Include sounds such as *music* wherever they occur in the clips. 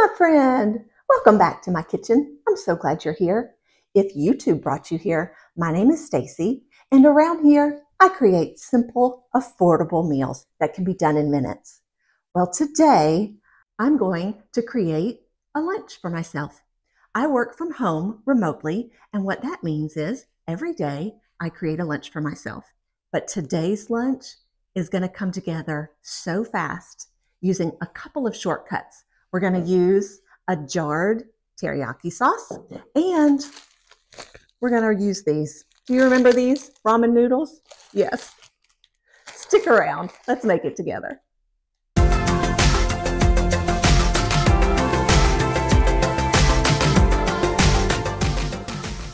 my friend. Welcome back to my kitchen. I'm so glad you're here. If YouTube brought you here, my name is Stacey, and around here, I create simple, affordable meals that can be done in minutes. Well, today, I'm going to create a lunch for myself. I work from home remotely, and what that means is every day I create a lunch for myself. But today's lunch is going to come together so fast using a couple of shortcuts. We're going to use a jarred teriyaki sauce and we're going to use these. Do you remember these ramen noodles? Yes. Stick around. Let's make it together.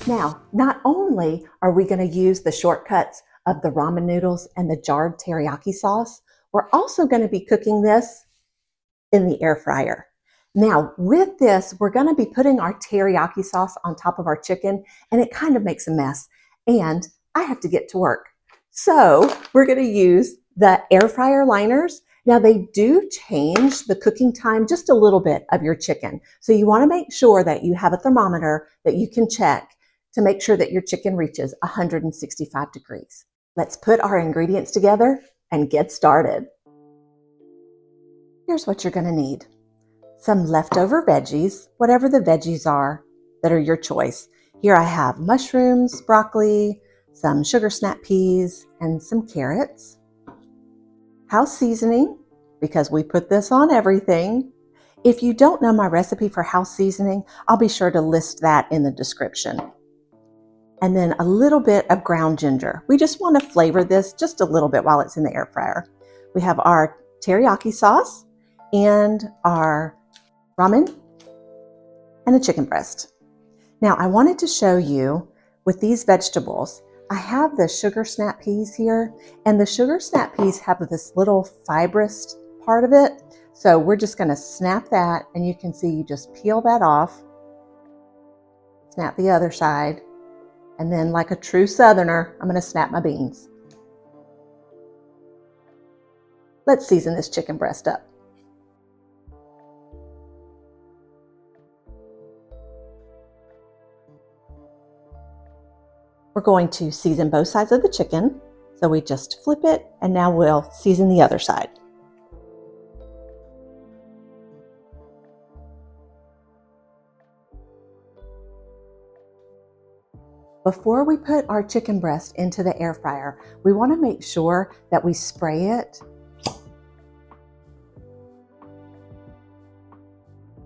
Now, not only are we going to use the shortcuts of the ramen noodles and the jarred teriyaki sauce, we're also going to be cooking this in the air fryer. Now, with this, we're going to be putting our teriyaki sauce on top of our chicken, and it kind of makes a mess. And I have to get to work. So we're going to use the air fryer liners. Now, they do change the cooking time just a little bit of your chicken. So you want to make sure that you have a thermometer that you can check to make sure that your chicken reaches 165 degrees. Let's put our ingredients together and get started. Here's what you're going to need. Some leftover veggies, whatever the veggies are that are your choice. Here I have mushrooms, broccoli, some sugar snap peas, and some carrots. House seasoning, because we put this on everything. If you don't know my recipe for house seasoning, I'll be sure to list that in the description and then a little bit of ground ginger. We just want to flavor this just a little bit while it's in the air fryer. We have our teriyaki sauce and our ramen and a chicken breast. Now I wanted to show you with these vegetables, I have the sugar snap peas here and the sugar snap peas have this little fibrous part of it. So we're just gonna snap that and you can see you just peel that off, snap the other side, and then, like a true southerner, I'm going to snap my beans. Let's season this chicken breast up. We're going to season both sides of the chicken. So we just flip it and now we'll season the other side. Before we put our chicken breast into the air fryer, we want to make sure that we spray it.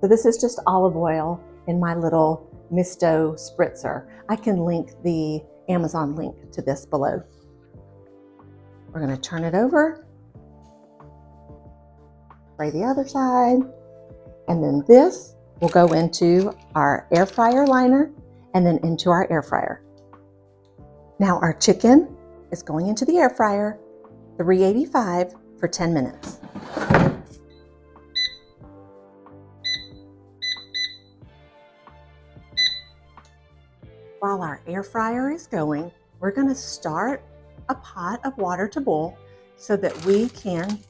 So this is just olive oil in my little Misto spritzer. I can link the Amazon link to this below. We're going to turn it over, spray the other side, and then this will go into our air fryer liner and then into our air fryer. Now our chicken is going into the air fryer, 385 for 10 minutes. While our air fryer is going, we're going to start a pot of water to boil so that we can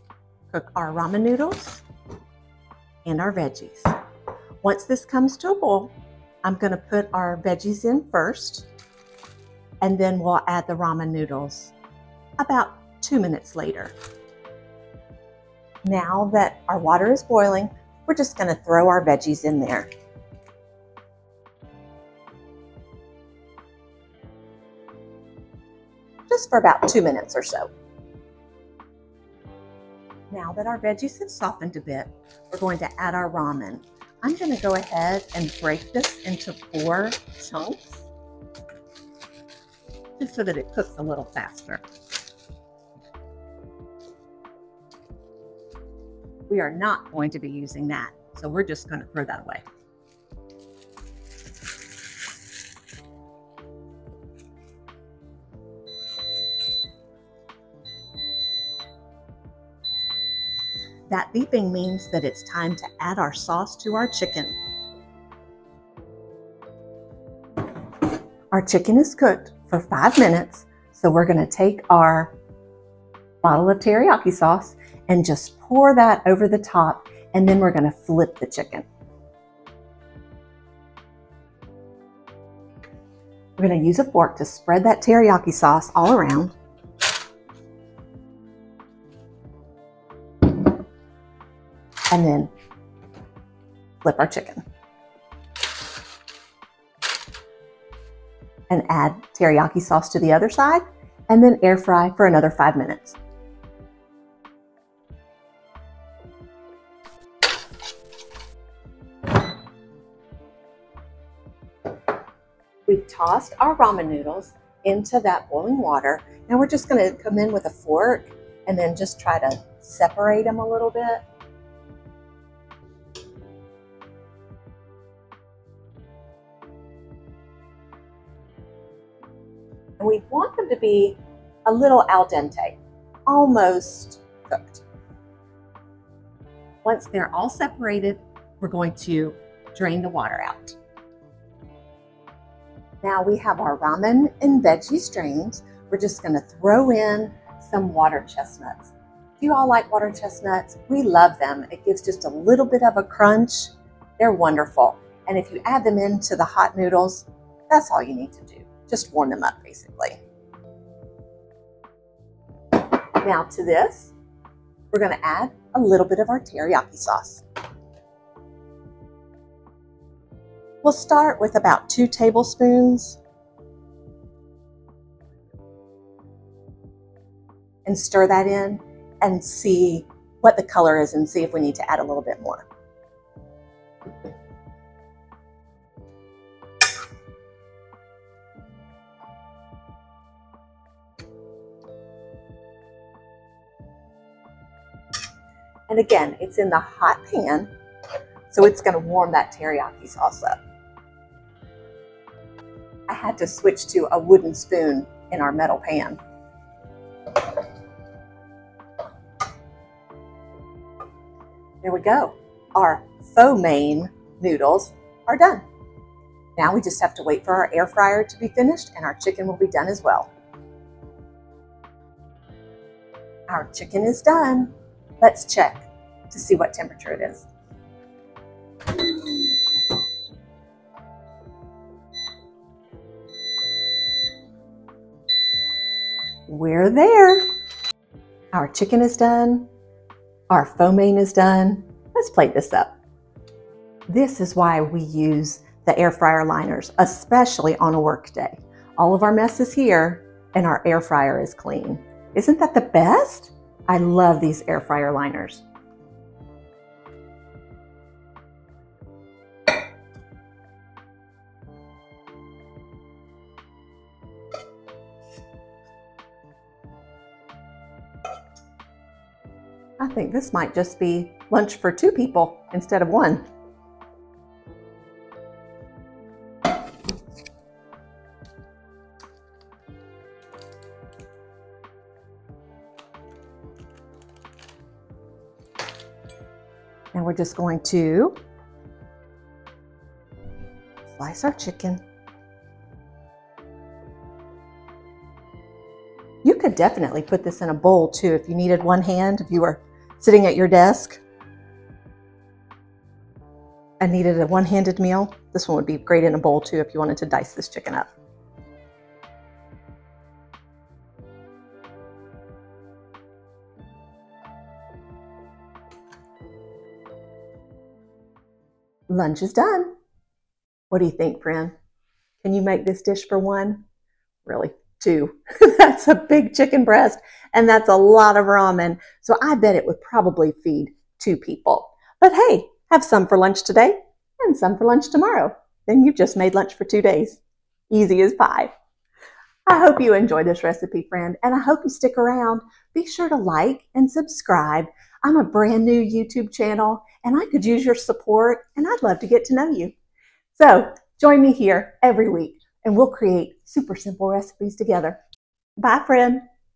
cook our ramen noodles and our veggies. Once this comes to a boil, I'm going to put our veggies in first and then we'll add the ramen noodles about two minutes later. Now that our water is boiling, we're just going to throw our veggies in there. For about two minutes or so. Now that our veggies have softened a bit, we're going to add our ramen. I'm going to go ahead and break this into four chunks just so that it cooks a little faster. We are not going to be using that, so we're just going to throw that away. That beeping means that it's time to add our sauce to our chicken. Our chicken is cooked for five minutes, so we're gonna take our bottle of teriyaki sauce and just pour that over the top, and then we're gonna flip the chicken. We're gonna use a fork to spread that teriyaki sauce all around. And then flip our chicken. And add teriyaki sauce to the other side and then air fry for another five minutes. We've tossed our ramen noodles into that boiling water. Now we're just going to come in with a fork and then just try to separate them a little bit. And we want them to be a little al dente, almost cooked. Once they're all separated, we're going to drain the water out. Now we have our ramen and veggies drained. We're just gonna throw in some water chestnuts. Do you all like water chestnuts? We love them. It gives just a little bit of a crunch. They're wonderful. And if you add them into the hot noodles, that's all you need to do. Just warm them up, basically. Now to this, we're gonna add a little bit of our teriyaki sauce. We'll start with about two tablespoons and stir that in and see what the color is and see if we need to add a little bit more. And again, it's in the hot pan, so it's gonna warm that teriyaki sauce up. I had to switch to a wooden spoon in our metal pan. There we go. Our faux mein noodles are done. Now we just have to wait for our air fryer to be finished and our chicken will be done as well. Our chicken is done. Let's check to see what temperature it is. We're there. Our chicken is done. Our mein is done. Let's plate this up. This is why we use the air fryer liners, especially on a work day. All of our mess is here and our air fryer is clean. Isn't that the best? I love these air fryer liners. I think this might just be lunch for two people instead of one. And we're just going to slice our chicken. You could definitely put this in a bowl too if you needed one hand, if you were sitting at your desk and needed a one-handed meal, this one would be great in a bowl too if you wanted to dice this chicken up. Lunch is done. What do you think, friend? Can you make this dish for one? Really? two. *laughs* that's a big chicken breast and that's a lot of ramen. So I bet it would probably feed two people. But hey, have some for lunch today and some for lunch tomorrow. Then you've just made lunch for two days. Easy as pie. I hope you enjoy this recipe, friend, and I hope you stick around. Be sure to like and subscribe. I'm a brand new YouTube channel and I could use your support and I'd love to get to know you. So join me here every week and we'll create super simple recipes together. Bye, friend.